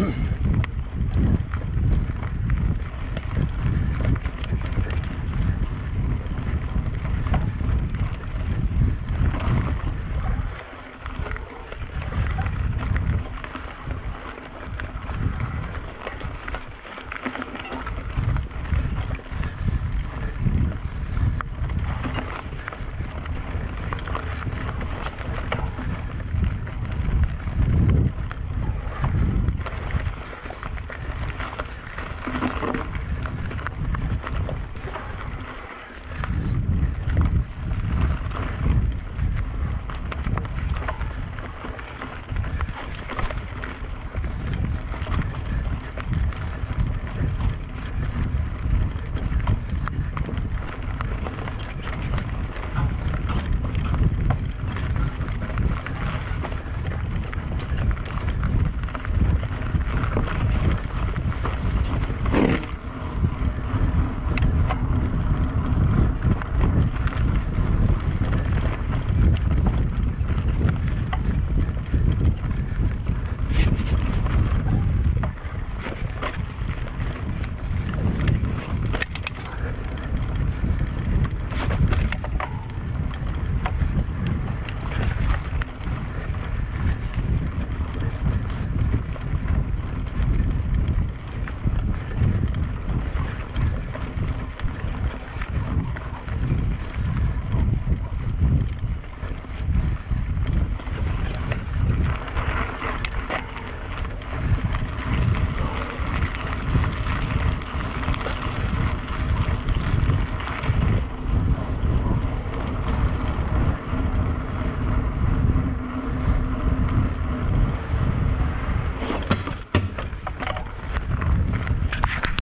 Mm-hmm.